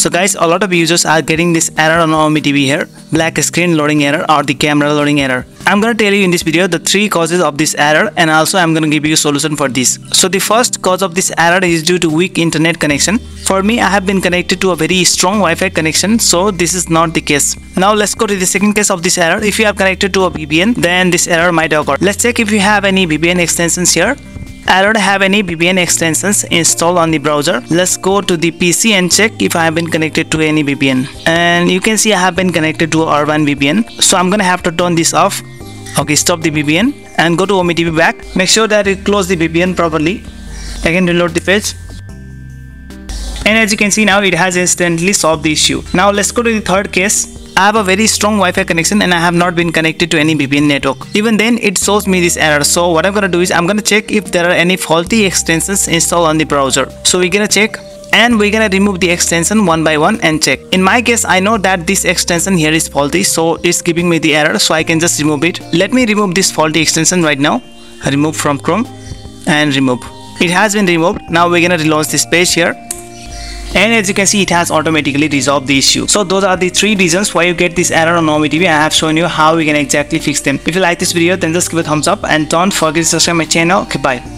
So guys, a lot of users are getting this error on Ome TV here, black screen loading error or the camera loading error. I'm gonna tell you in this video the three causes of this error and also I'm gonna give you a solution for this. So the first cause of this error is due to weak internet connection. For me, I have been connected to a very strong Wi-Fi connection, so this is not the case. Now let's go to the second case of this error. If you are connected to a VPN, then this error might occur. Let's check if you have any VPN extensions here. I don't have any VPN extensions installed on the browser. Let's go to the PC and check if I have been connected to any VPN. And you can see I have been connected to Urban VPN. So I'm gonna have to turn this off. Okay, stop the VPN and go to OMETV back. Make sure that you close the VPN properly. Again, reload the page. And as you can see now, it has instantly solved the issue. Now let's go to the third case. I have a very strong Wi-Fi connection and I have not been connected to any VPN network. Even then it shows me this error. So what I'm gonna do is I'm gonna check if there are any faulty extensions installed on the browser. So we're gonna check and we're gonna remove the extension one by one and check. In my case I know that this extension here is faulty so it's giving me the error so I can just remove it. Let me remove this faulty extension right now. Remove from Chrome and remove. It has been removed. Now we're gonna relaunch this page here and as you can see it has automatically resolved the issue. So those are the three reasons why you get this error on Ome TV. I have shown you how we can exactly fix them. If you like this video then just give a thumbs up and don't forget to subscribe my channel. Okay bye